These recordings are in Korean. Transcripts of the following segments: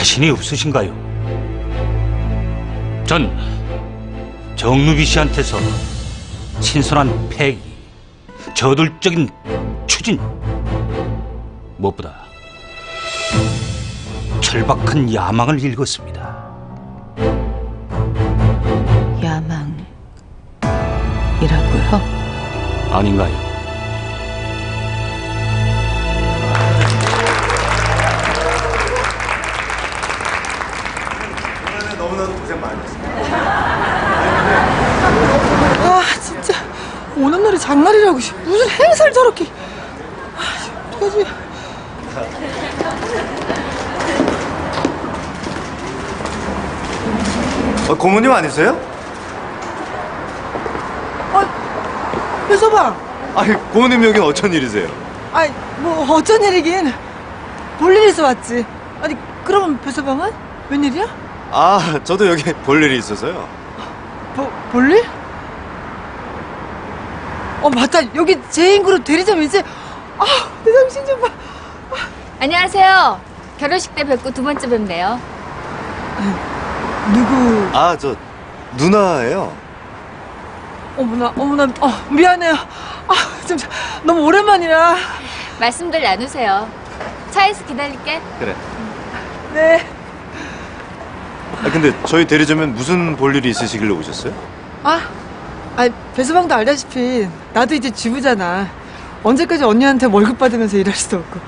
자신이 없으신가요? 전 정루비 씨한테서 신선한 패기, 저돌적인 추진, 무엇보다 절박한 야망을 읽었습니다. 야망이라고요? 아닌가요? 오는 날이 장날이라고 씨. 무슨 행사를 저렇게 아, 어떡하지 어, 고모님 아니세요? 아 배서방 아니 고모님 여긴 어쩐 일이세요? 아니 뭐 어쩐 일이긴 볼일 있어 왔지 아니 그러면 배서방은 웬일이야? 아 저도 여기 볼 일이 있어서요 보, 볼일? 어 맞다 여기 제인그룹 대리점이지? 아내 정신 좀 봐 안녕하세요. 결혼식 때 뵙고 두 번째 뵙네요. 누구 아 저 누나예요 어머나 어머나 어 미안해요 아좀 너무 오랜만이라 말씀들 나누세요. 차에서 기다릴게. 그래 네 아 근데 저희 대리점엔 무슨 볼 일이 있으시길래 오셨어요? 아, 아 배수방도 알다시피 나도 이제 주부잖아. 언제까지 언니한테 월급 받으면서 일할 수도 없고.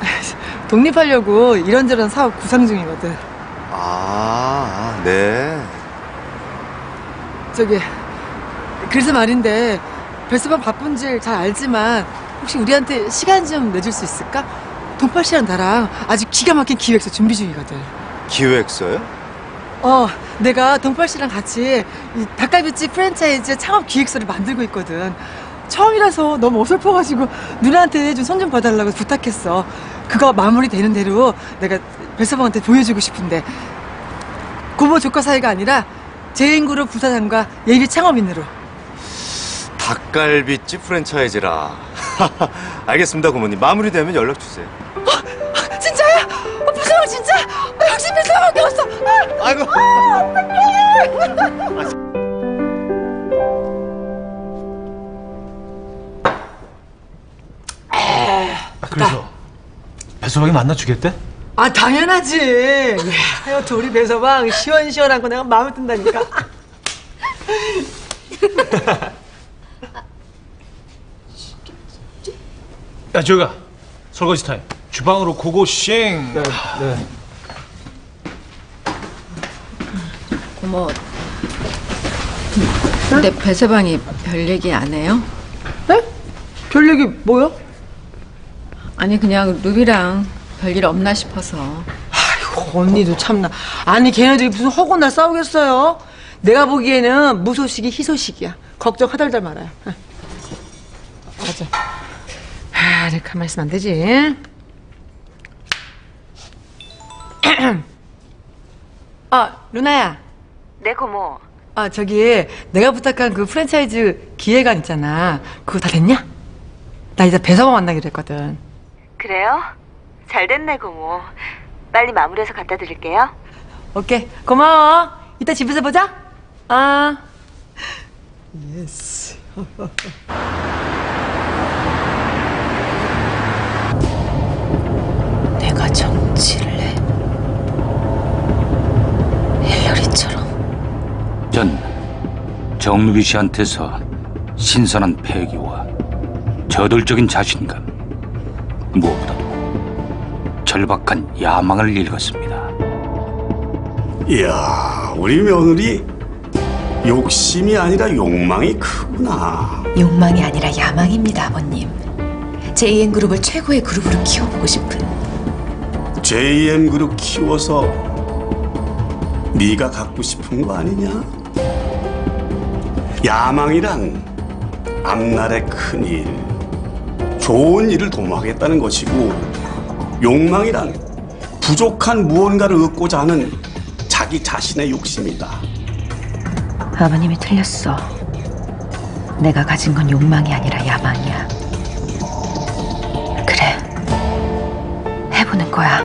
아, 독립하려고 이런저런 사업 구상 중이거든. 아, 네 저기 그래서 말인데 배수방 바쁜 줄잘 알지만 혹시 우리한테 시간 좀 내줄 수 있을까? 동팔 씨랑 나랑 아직 기가 막힌 기획서 준비 중이거든. 기획서요? 어, 내가 동팔 씨랑 같이 이 닭갈비집 프랜차이즈 창업 기획서를 만들고 있거든. 처음이라서 너무 어설퍼가지고 누나한테 좀 손 좀 봐달라고 부탁했어. 그거 마무리되는 대로 내가 배서방한테 보여주고 싶은데 고모 조카 사이가 아니라 제인그룹 부사장과 예비 창업인으로. 닭갈비집 프랜차이즈라 알겠습니다 고모님 마무리되면 연락 주세요 그래서 배수방이 만나주겠대? 아 당연하지. 하여튼 우리 배서방 시원시원한 거 내가 마음에 든다니까. 야 저기가 설거지 타임 주방으로 고고싱 고모. 근데 배서방이 별 얘기 안 해요? 네? 별 얘기 뭐요? 아니 그냥 루비랑 별일 없나 싶어서. 아이고 언니도 참나. 아니 걔네들이 무슨 허구나 싸우겠어요? 내가 보기에는 무소식이 희소식이야. 걱정 하달달 말아요. 아. 맞아. 아, 이렇게 가만히 있으면 안 되지. 아, 루나야. 네, 고모. 아, 저기 내가 부탁한 그 프랜차이즈 기획안 있잖아. 그거 다 됐냐? 나 이제 배서방 만나기로 했거든. 그래요? 잘 됐네, 고모. 빨리 마무리해서 갖다 드릴게요. 오케이 고마워 이따 집에서 보자 아 yes 내가 정치를 해. 힐러리처럼. 전 정루비 씨한테서 신선한 패기와 저돌적인 자신감, 무엇보다도 절박한 야망을 읽었습니다. 이야, 우리 며느리 욕심이 아니라 욕망이 크구나. 욕망이 아니라 야망입니다, 아버님. JN 그룹을 최고의 그룹으로 키워보고 싶은 JM 그룹 키워서 네가 갖고 싶은 거 아니냐? 야망이란 앞날의 큰 일, 좋은 일을 도모하겠다는 것이고 욕망이란 부족한 무언가를 얻고자 하는 자기 자신의 욕심이다. 아버님이 틀렸어. 내가 가진 건 욕망이 아니라 야망이야. 그래. 해보는 거야.